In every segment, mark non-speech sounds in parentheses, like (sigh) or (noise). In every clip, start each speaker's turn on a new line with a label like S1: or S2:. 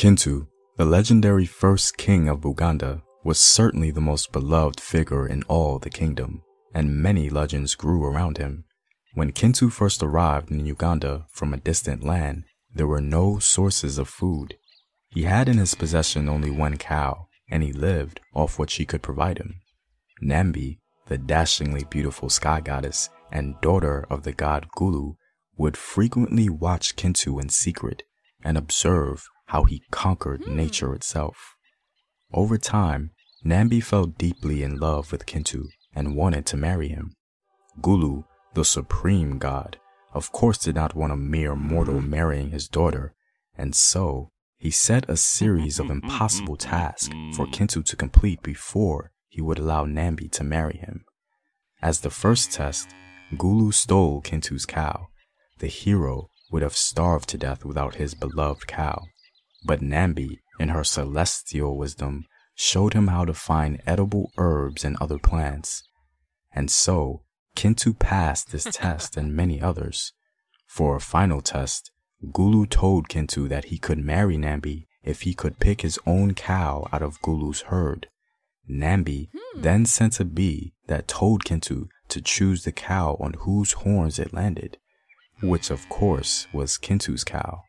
S1: Kintu, the legendary first king of Buganda, was certainly the most beloved figure in all the kingdom, and many legends grew around him. When Kintu first arrived in Uganda from a distant land, there were no sources of food. He had in his possession only one cow, and he lived off what she could provide him. Nambi, the dashingly beautiful sky goddess and daughter of the god Gulu, would frequently watch Kintu in secret and observe how he conquered hmm. nature itself. Over time, Nambi fell deeply in love with Kintu and wanted to marry him. Gulu, the supreme god, of course did not want a mere mortal hmm. marrying his daughter, and so he set a series of (laughs) hmm, impossible tasks for Kintu to complete before he would allow Nambi to marry him. As the first test, Gulu stole Kintu's cow. The hero would have starved to death without his beloved cow. But Nambi, in her celestial wisdom, showed him how to find edible herbs and other plants. And so, Kintu passed this (laughs) test and many others. For a final test, Gulu told Kintu that he could marry Nambi if he could pick his own cow out of Gulu's herd. Nambi hmm. then sent a bee that told Kintu to choose the cow on whose horns it landed, which of course was Kintu's cow.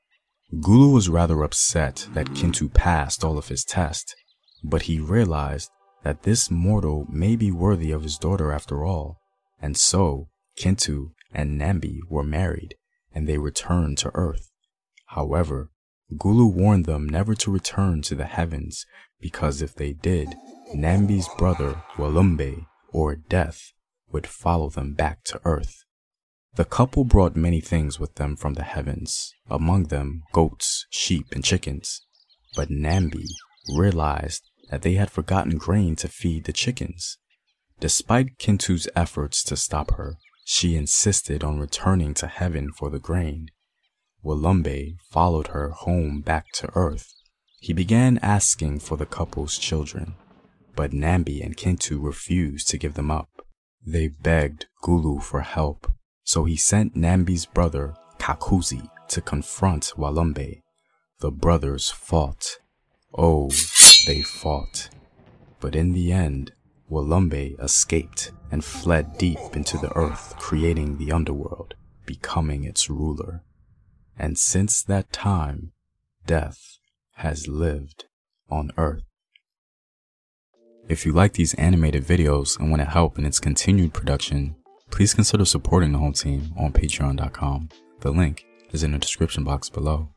S1: Gulu was rather upset that Kintu passed all of his tests, but he realized that this mortal may be worthy of his daughter after all, and so Kintu and Nambi were married and they returned to earth. However, Gulu warned them never to return to the heavens because if they did, Nambi's brother Walumbe, or Death, would follow them back to earth. The couple brought many things with them from the heavens, among them goats, sheep, and chickens. But Nambi realized that they had forgotten grain to feed the chickens. Despite Kintu's efforts to stop her, she insisted on returning to heaven for the grain. Walumbe followed her home back to earth. He began asking for the couple's children, but Nambi and Kintu refused to give them up. They begged Gulu for help, so he sent Nambi's brother, Kakuzi, to confront Walumbe. The brothers fought. Oh, they fought. But in the end, Walumbe escaped and fled deep into the earth, creating the underworld, becoming its ruler. And since that time, death has lived on earth. If you like these animated videos and want to help in its continued production, please consider supporting the home team on patreon.com. The link is in the description box below.